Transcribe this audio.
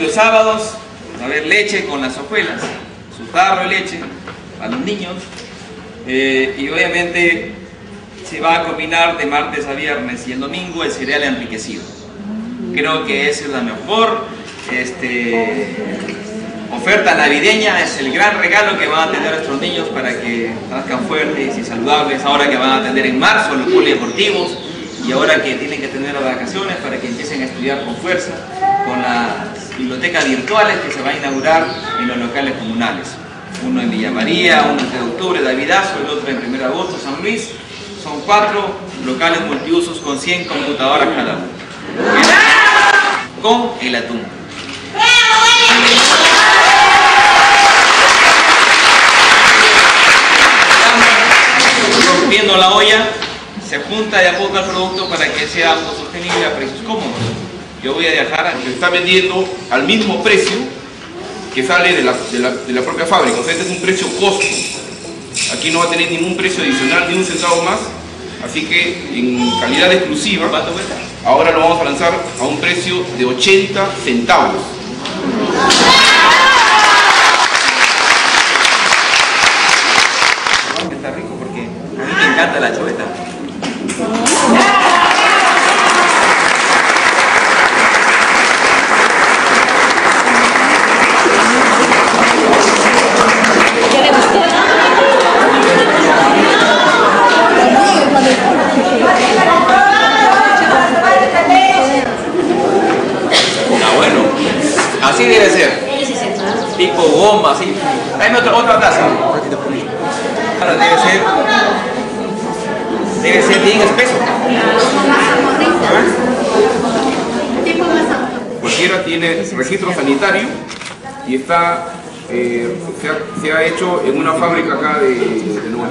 los sábados a haber leche con las hojuelas, su tarro de leche a los niños. Eh, y obviamente se va a combinar de martes a viernes y el domingo el cereal enriquecido. Creo que esa es la mejor este, oferta navideña, es el gran regalo que van a tener nuestros niños para que nazcan fuertes y saludables, ahora que van a tener en marzo los polideportivos y ahora que tienen que tener las vacaciones para que empiecen a estudiar con fuerza, con las bibliotecas virtuales que se van a inaugurar en los locales comunales. Uno en Villa María, uno en 3 de octubre, Davidazo, el otro en 1 de agosto, San Luis. Son cuatro locales multiusos con 100 computadoras cada uno. Con el atún. Rompiendo la olla, se junta de a poco el producto para que sea autosostenible a precios cómodos. Yo voy a dejar, Se está vendiendo al mismo precio que sale de la, de la- de la propia fábrica. O sea, este es un precio costo. Aquí no va a tener ningún precio adicional, ni un centavo más. Así que en calidad exclusiva, ahora lo vamos a lanzar a un precio de 80 centavos. Así debe ser. Tipo bomba, así. Dame otra, otra taza. Claro, debe ser. Debe ser bien espeso. Cualquiera tiene registro sanitario y está, eh, se, ha, se ha hecho en una fábrica acá de, de Nueva